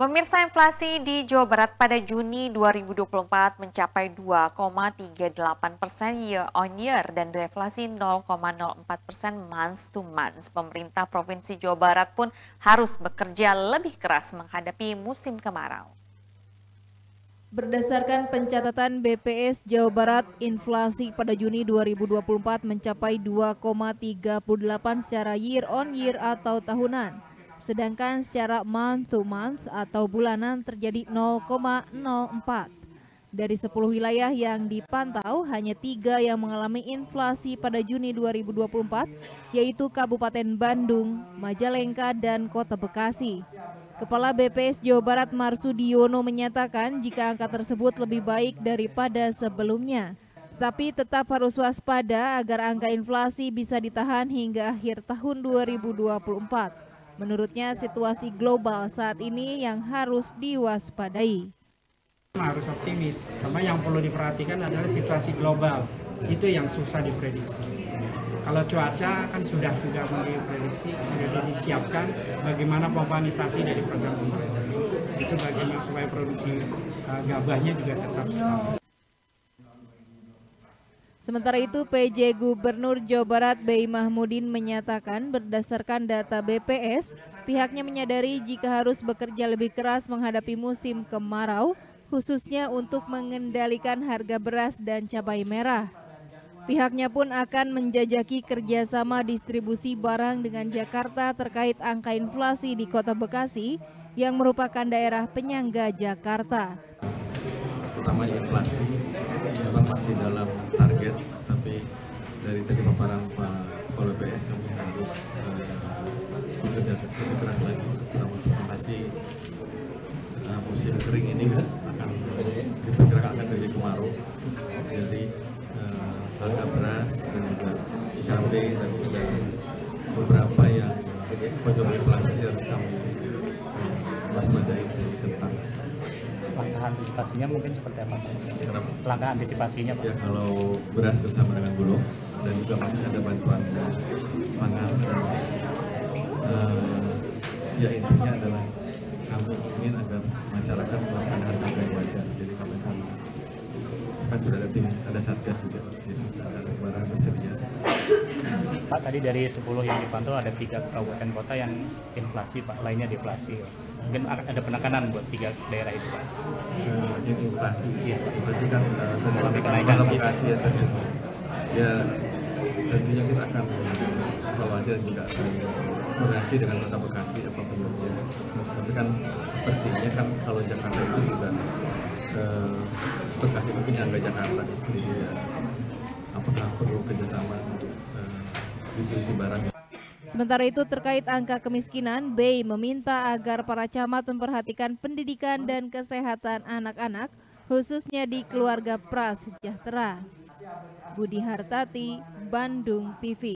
Pemirsa inflasi di Jawa Barat pada Juni 2024 mencapai 2,38 persen year on year dan deflasi 0,04 persen month to month. Pemerintah Provinsi Jawa Barat pun harus bekerja lebih keras menghadapi musim kemarau. Berdasarkan pencatatan BPS Jawa Barat, inflasi pada Juni 2024 mencapai 2,38 secara year on year atau tahunan sedangkan secara month to month atau bulanan terjadi 0,04. Dari 10 wilayah yang dipantau, hanya tiga yang mengalami inflasi pada Juni 2024, yaitu Kabupaten Bandung, Majalengka, dan Kota Bekasi. Kepala BPS Jawa Barat Marsudiono menyatakan jika angka tersebut lebih baik daripada sebelumnya. Tapi tetap harus waspada agar angka inflasi bisa ditahan hingga akhir tahun 2024. Menurutnya situasi global saat ini yang harus diwaspadai. Harus optimis, karena yang perlu diperhatikan adalah situasi global. Itu yang susah diprediksi. Kalau cuaca kan sudah juga diprediksi, sudah disiapkan bagaimana pompanisasi dari program pemerintah. Itu bagian supaya produksi uh, gabahnya juga tetap stabil. Sementara itu, PJ Gubernur Jawa Barat Bey Mahmudin menyatakan berdasarkan data BPS, pihaknya menyadari jika harus bekerja lebih keras menghadapi musim kemarau, khususnya untuk mengendalikan harga beras dan cabai merah. Pihaknya pun akan menjajaki kerjasama distribusi barang dengan Jakarta terkait angka inflasi di kota Bekasi yang merupakan daerah penyangga Jakarta. Utamanya inflasi, memang masih dalam target tapi dari tadi paparan Pak Kepala BPS kami harus uh, bekerja lebih keras lagi. Untuk mengatasi uh, musim kering ini kan akan diperkirakan akan terjadi kemarau jadi uh, harga beras dan juga cabai dan juga beberapa yang penyebab inflasi harus kami uh, waspadai tentang langkah antisipasinya mungkin seperti apa? Kenapa? Langkah antisipasinya Pak? Ya kalau beras bersama dengan bulog dan juga masih ada bantuan pangan dan uh, ya intinya adalah kami ingin agar masyarakat melakukan harga yang wajar. Jadi kami kan kan sudah ada tim, ada satgas juga, jadi ada barang tersedia. Pak tadi dari 10 yang dipantau ada tiga kabupaten kota yang inflasi Pak, lainnya deflasi. Mungkin ada penekanan buat tiga daerah itu Pak. Yang inflasi, iya. inflasi kan mengalami kenaikan ya. Ya tentunya kita akan evaluasi dan juga akan koordinasi dengan kota Bekasi apa penyebabnya. Tapi kan sepertinya kan kalau Jakarta itu juga uh, Bekasi itu penyangga Jakarta, jadi ya, apakah perlu kerjasama untuk distribusi barang? Sementara itu terkait angka kemiskinan, Bay meminta agar para camat memperhatikan pendidikan dan kesehatan anak-anak, khususnya di keluarga prasejahtera. Budi Hartati, Bandung TV